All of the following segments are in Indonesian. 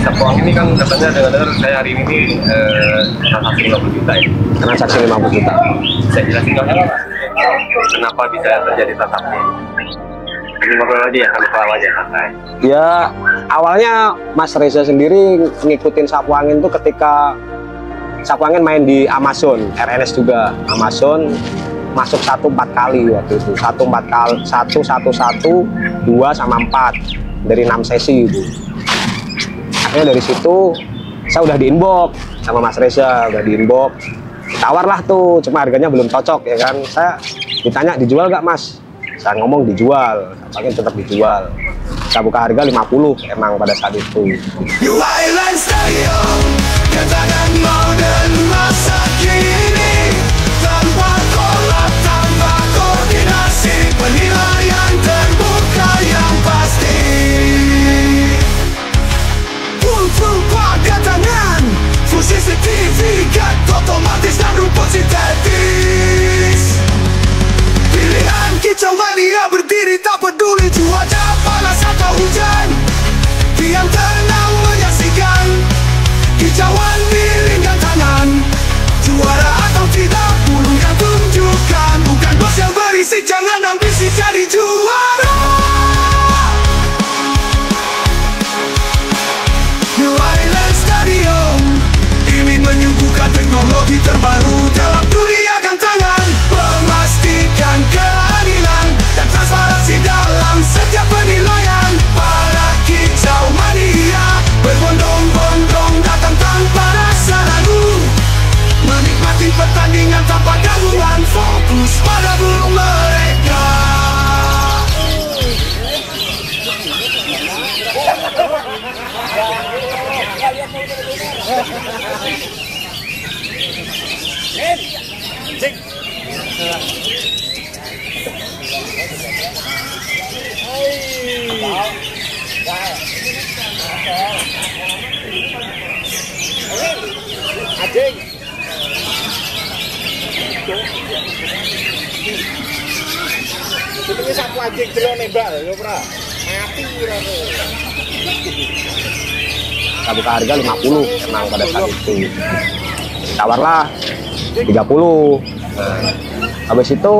Sapuang ini kan katanya dengar-dengar saya hari ini eh, transaksi 50 juta ya. transaksi 50 juta. Saya jelasin apa Kenapa bisa terjadi transaksi? Ini ngobrol aja ya, kalau aja santai. ya awalnya Mas Reza sendiri ngikutin sapu angin tuh ketika sapu angin main di Amazon RNS juga. Amazon masuk satu empat kali waktu itu. Satu empat kali satu satu satu dua sama empat. Dari enam sesi itu akhirnya dari situ saya udah di inbox sama Mas Reza udah di inbox tawar lah tuh cuma harganya belum cocok ya kan? Saya ditanya dijual gak Mas? Saya ngomong dijual. Paling tetap dijual. Saya buka harga 50 emang pada saat itu. New CCTV Gat otomatis dan rumput sintetis Pilihan kicau mania berdiri tak peduli cuaca panas atau hujan. Diam tenang menyaksikan Kicauan miringkan tangan Juara atau tidak pulungkan tunjukkan. Bukan bos yang berisi jangan ambisi jadi Lho ora. Mati ora. buka harga 50 emang pada saat itu tawarlah 30 nah, habis itu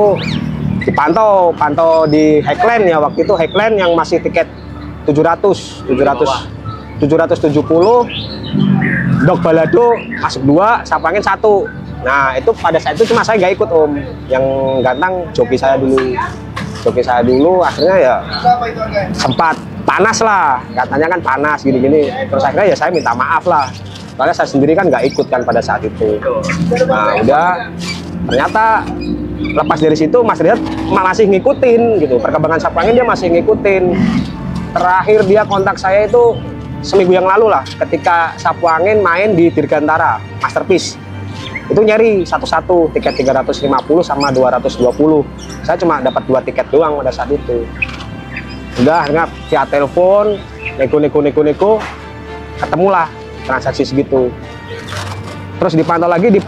dipantau pantau di Highland ya. Waktu itu Highland yang masih tiket 700 700 770 Dok Balado masuk dua Sapangin satu. Nah itu pada saat itu cuma saya nggak ikut om. Yang gantang joki saya dulu. Joki saya dulu akhirnya ya sempat panas lah. Katanya kan panas gini-gini. Terus akhirnya ya saya minta maaf lah. Soalnya saya sendiri kan nggak ikut kan pada saat itu. Nah udah ternyata lepas dari situ Mas Riyad masih ngikutin gitu. Perkembangan sapangin dia masih ngikutin. Terakhir dia kontak saya itu seminggu yang lalu lah ketika sapu angin main di Dirgantara Masterpiece. Itu nyari satu-satu tiket 350 sama 220 saya cuma dapat dua tiket doang pada saat itu. Udah akhirnya via telepon nego nego nego nego ketemulah transaksi segitu. Terus dipantau lagi di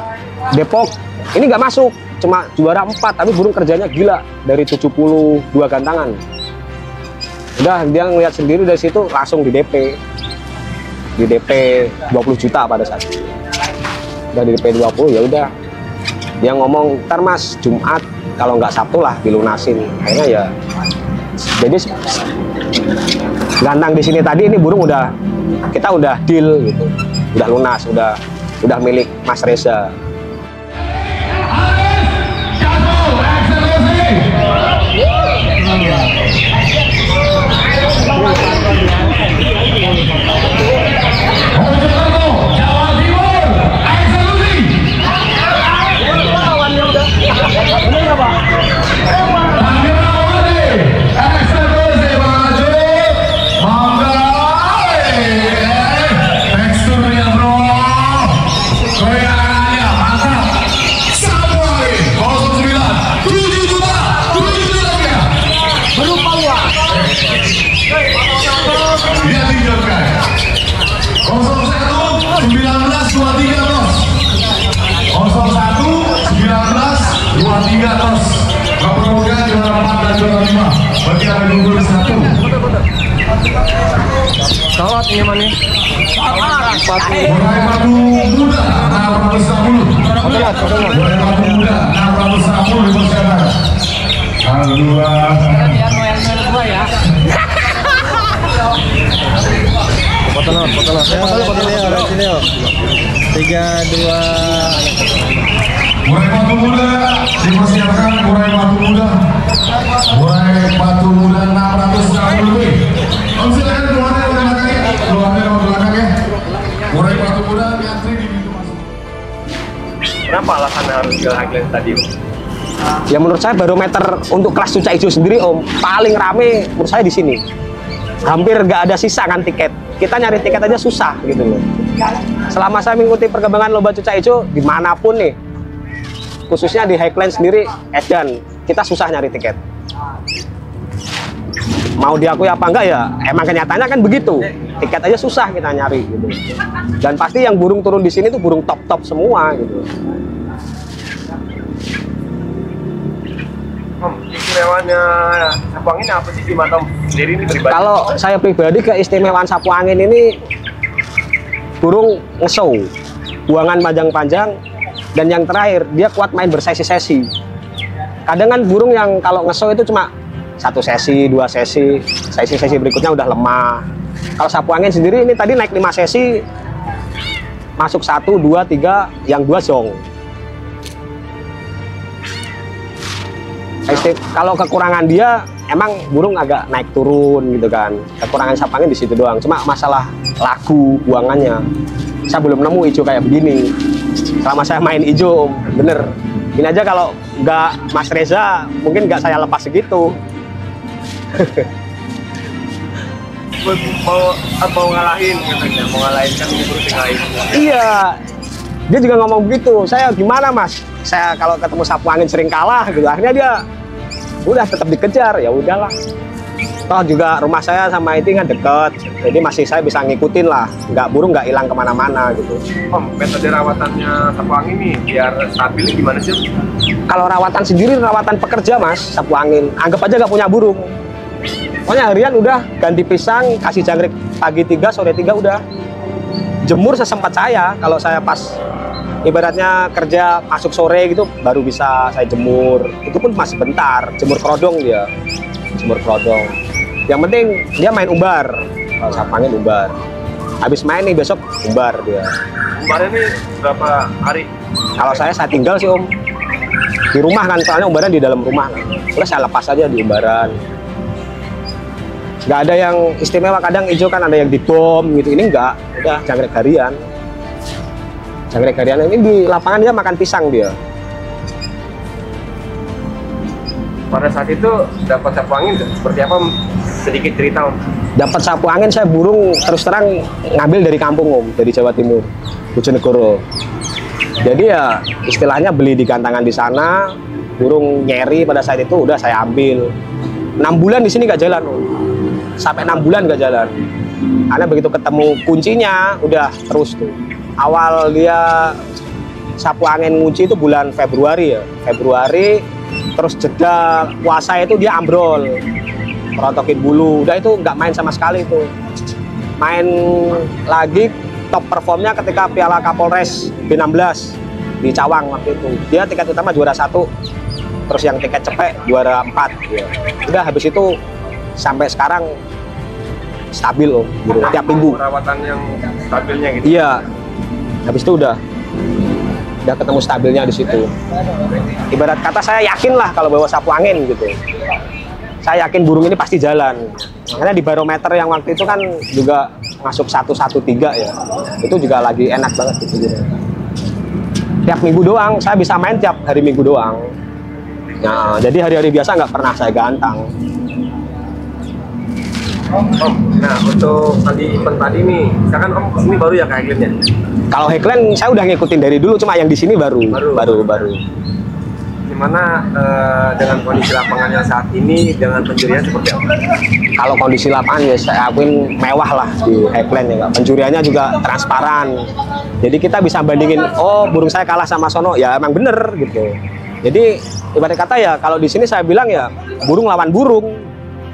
Depok ini nggak masuk cuma juara 4 tapi burung kerjanya gila dari 72 gantangan. Udah dia ngeliat sendiri dari situ langsung di DP di DP 20 juta pada saat itu. Udah di DP 20 ya udah. Dia ngomong ntar mas Jumat kalau nggak Sabtu lah dilunasin. Akhirnya ya jadi gantang di sini tadi ini burung udah kita udah deal gitu. Udah lunas udah udah milik Mas Reza 19 23 tos Keperogan juara 4 dan juara 5 Bagi yang gugur satu Sawat ini mana? Mulai batu muda 610. Mulai batu muda 610 dipersiapkan. Tanggal dua. Mulai batu muda dipersiapkan. Mulai batu muda. Mulai batu muda 660 lebih. Om silakan keluarnya udah belakang ya. Keluarnya udah belakang ya. Mulai batu muda diantri di pintu masuk. Kenapa alasan harus ke Highland Stadium? Ya menurut saya barometer untuk kelas cuca hijau sendiri om paling rame menurut saya di sini. Hampir nggak ada sisa kan tiket. Kita nyari tiket aja susah gitu loh. Selama saya mengikuti perkembangan lomba cuca hijau di mana pun nih, khususnya di Highland sendiri, Edan, kita susah nyari tiket. Mau diakui apa enggak ya, emang kenyataannya kan begitu. Tiket aja susah kita nyari gitu. Dan pasti yang burung turun di sini tuh burung top-top semua gitu. Om, istimewanya sapu angin apa sih di mata Om sendiri ini pribadi? Kalau saya pribadi keistimewaan sapu angin ini burung ngesau, buangan panjang-panjang, dan yang terakhir dia kuat main bersesi-sesi. Kadang kan burung yang kalau ngesau itu cuma satu sesi, dua sesi, sesi-sesi berikutnya udah lemah. Kalau sapu angin sendiri ini tadi naik lima sesi, masuk satu, dua, tiga, yang dua zong. Kalau kekurangan dia emang burung agak naik turun gitu kan kekurangan sapangin di situ doang cuma masalah lagu buangannya saya belum nemu hijau kayak begini selama saya main Om. bener. Ini aja kalau nggak Mas Reza mungkin nggak saya lepas segitu. Mau mau ngalahin katanya, mau ngalahin kan lain. iya. Dia juga ngomong begitu. Saya gimana mas? Saya kalau ketemu sapu angin sering kalah gitu. Akhirnya dia udah tetap dikejar. Ya udahlah toh juga rumah saya sama itu kan deket jadi masih saya bisa ngikutin lah. Nggak burung nggak hilang ke mana-mana gitu. Om, metode rawatannya sapu angin nih biar stabil gimana sih? Kalau rawatan sendiri rawatan pekerja mas sapu angin. Anggap aja nggak punya burung pokoknya harian udah ganti pisang kasih jangkrik pagi tiga sore tiga udah. Jemur sesempat saya kalau saya pas ibaratnya kerja masuk sore gitu baru bisa saya jemur. Itu pun masih bentar jemur kerodong dia jemur kerodong yang penting dia main umbar kalau sapu angin umbar habis main nih besok umbar dia. Kemarin nih berapa hari? kalau saya saya tinggal sih om. Di rumah kan soalnya umbaran di dalam rumah. Kan. udah saya lepas aja di umbaran. Nggak ada yang istimewa kadang hijau kan ada yang dibom gitu. Ini enggak udah jangkrik harian. Jangkrik harian. Ini di lapangan dia makan pisang dia Pada saat itu dapat sapu angin seperti apa? Sedikit cerita Om. dapat sapu angin saya burung terus terang ngambil dari kampung om dari Jawa Timur Bojonegoro. Jadi ya istilahnya beli di gantangan di sana burung nyeri pada saat itu udah saya ambil. Enam bulan di sini gak jalan om. Sampai enam bulan gak jalan. Karena begitu ketemu kuncinya udah terus tuh. Awal dia sapu angin ngunci itu bulan Februari ya. Februari terus jeda puasa itu dia ambrol merontokin bulu udah itu nggak main sama sekali itu main lagi top performnya ketika Piala Kapolres B16 di Cawang waktu itu dia tiket utama juara satu terus yang tiket cepek juara empat ya. udah habis itu sampai sekarang stabil om gitu, tiap minggu Perawatan yang stabilnya gitu. Iya. Habis itu udah udah ketemu stabilnya di situ. Ibarat kata saya yakin lah kalau bawa sapu angin gitu. Saya yakin burung ini pasti jalan. Makanya di barometer yang waktu itu kan juga masuk 113 ya. Itu juga lagi enak banget gitu. gitu. Tiap minggu doang, saya bisa main tiap hari minggu doang. Nah, jadi hari-hari biasa nggak pernah saya gantang. Om, nah untuk tadi event tadi nih, misalkan Om ini baru ya kayak ya? Kalau Highland saya udah ngikutin dari dulu, cuma yang di sini baru, Baru. baru, baru. Gimana eh, dengan kondisi lapangannya saat ini dengan penjurian seperti apa? kalau kondisi lapangan ya saya akuin mewah lah di Highland ya pencuriannya juga transparan jadi kita bisa bandingin oh burung saya kalah sama sono ya emang bener gitu jadi ibarat kata ya kalau di sini saya bilang ya burung lawan burung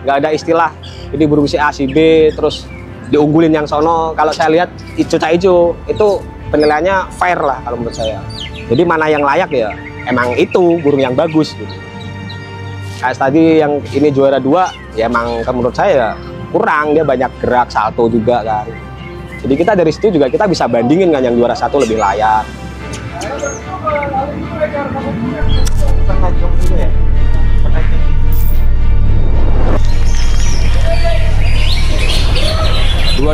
nggak ada istilah ini burung si A si B terus diunggulin yang sono. Kalau saya lihat hijau cak hijau itu penilaiannya fair lah kalau menurut saya. Jadi mana yang layak ya emang itu burung yang bagus gitu. kayak tadi yang ini juara dua ya emang menurut saya ya kurang dia banyak gerak salto juga kan. Jadi kita dari situ juga kita bisa bandingin kan yang juara satu lebih layak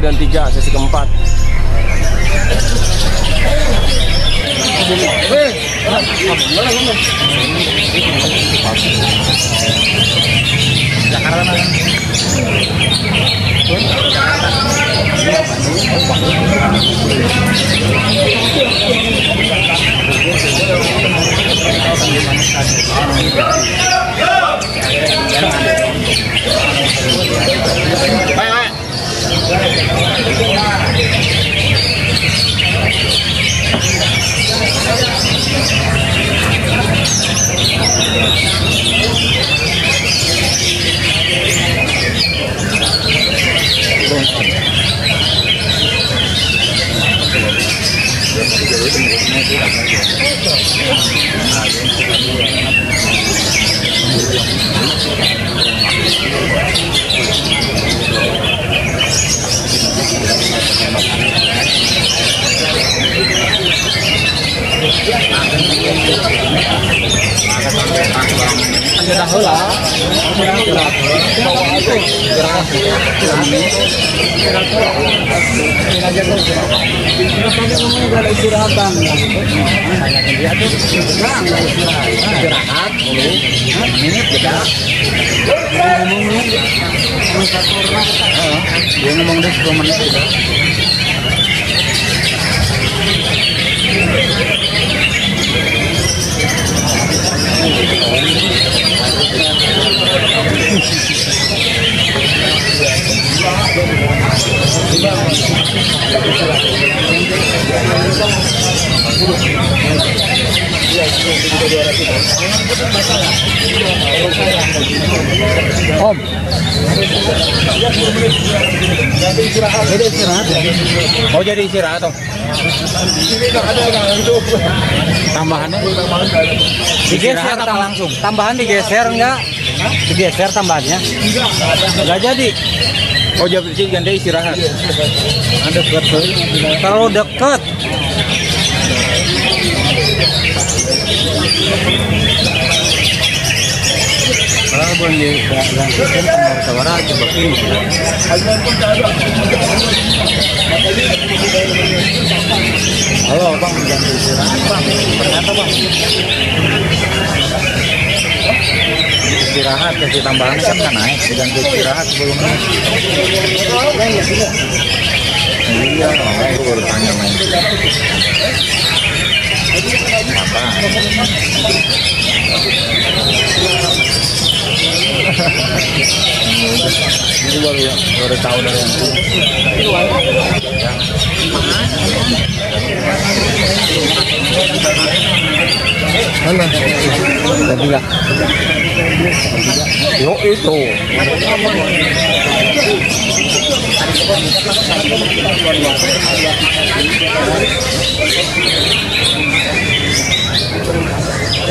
dan tiga sesi keempat Thank you. Tanya istirahat dulu, minit kita ngomong dulu. Dia ngomong menit. Thank you. Oh jadi istirahat toh? Tambahannya? Digeser apa langsung? Tambahan digeser enggak? Digeser tambahannya? Enggak jadi. Oh jadi ganti istirahat. Ada dekat Terlalu dekat. Ini. Halo bang, ganti istirahat bang. Ternyata bang. Istirahat kasih tambahan kan nggak naik, diganti istirahat sebelum naik. Iya, oh, itu baru tanya main. Ini baru ya, baru tahu dari yang. Mana? Yo itu.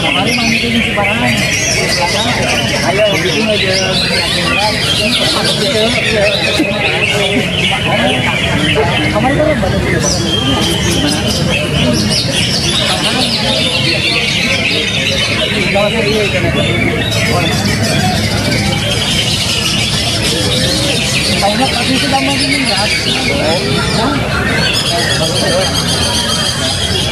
kemarin mau mikirin si barang ayo bikin aja kemarin kan baru Kayaknya tapi sudah mau dimingat. Ya. Oh.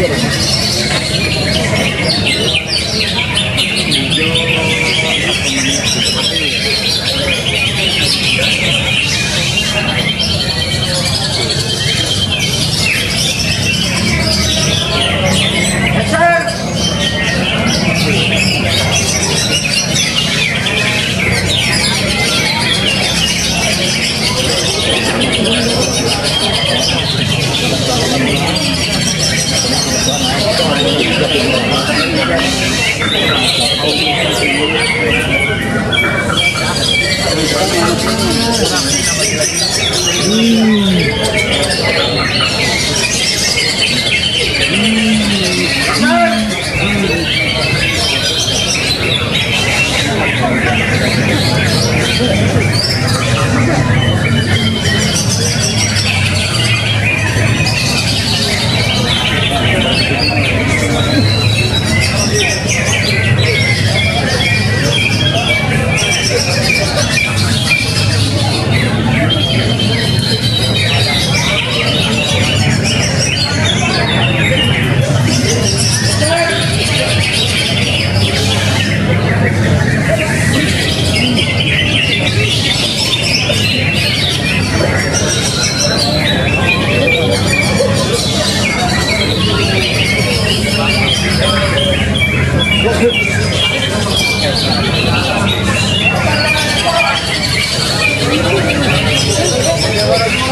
Thank you.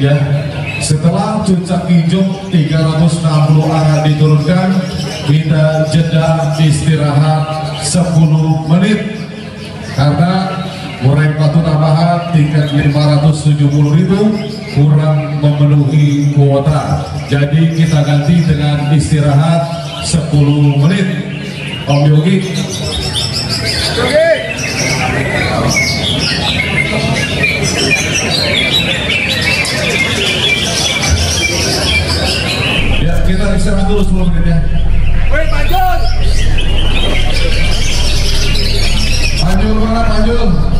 ya setelah cucak hijau 360 arah diturunkan kita jeda istirahat 10 menit. Karena goreng batu tambahan tiket 570 ribu kurang memenuhi kuota. Jadi kita ganti dengan istirahat 10 menit. Om Yogi Ya, kita istirahat dulu 10 menit ya. Panjul mana Panjul?